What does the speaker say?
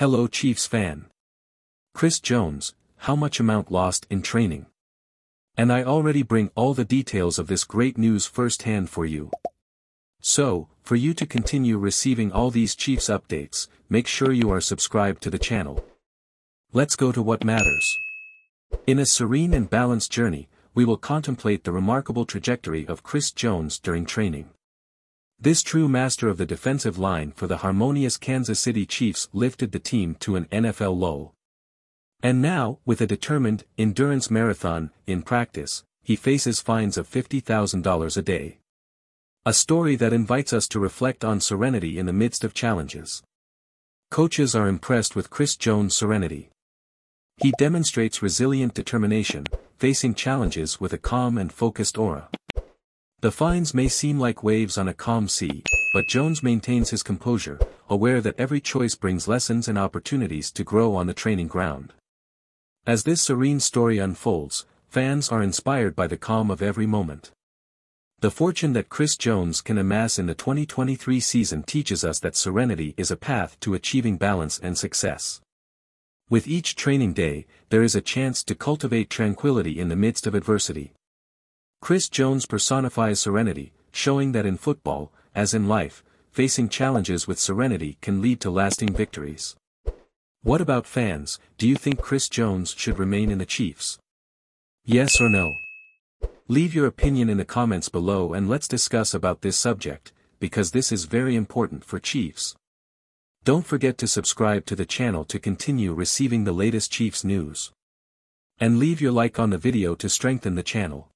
Hello Chiefs fan. Chris Jones, how much amount lost in training? And I already bring all the details of this great news firsthand for you. So, for you to continue receiving all these Chiefs updates, make sure you are subscribed to the channel. Let's go to what matters. In a serene and balanced journey, we will contemplate the remarkable trajectory of Chris Jones during training. This true master of the defensive line for the harmonious Kansas City Chiefs lifted the team to an NFL low. And now, with a determined, endurance marathon, in practice, he faces fines of $50,000 a day. A story that invites us to reflect on serenity in the midst of challenges. Coaches are impressed with Chris Jones' serenity. He demonstrates resilient determination, facing challenges with a calm and focused aura. The fines may seem like waves on a calm sea, but Jones maintains his composure, aware that every choice brings lessons and opportunities to grow on the training ground. As this serene story unfolds, fans are inspired by the calm of every moment. The fortune that Chris Jones can amass in the 2023 season teaches us that serenity is a path to achieving balance and success. With each training day, there is a chance to cultivate tranquility in the midst of adversity. Chris Jones personifies serenity, showing that in football, as in life, facing challenges with serenity can lead to lasting victories. What about fans, do you think Chris Jones should remain in the Chiefs? Yes or no? Leave your opinion in the comments below and let's discuss about this subject, because this is very important for Chiefs. Don't forget to subscribe to the channel to continue receiving the latest Chiefs news. And leave your like on the video to strengthen the channel.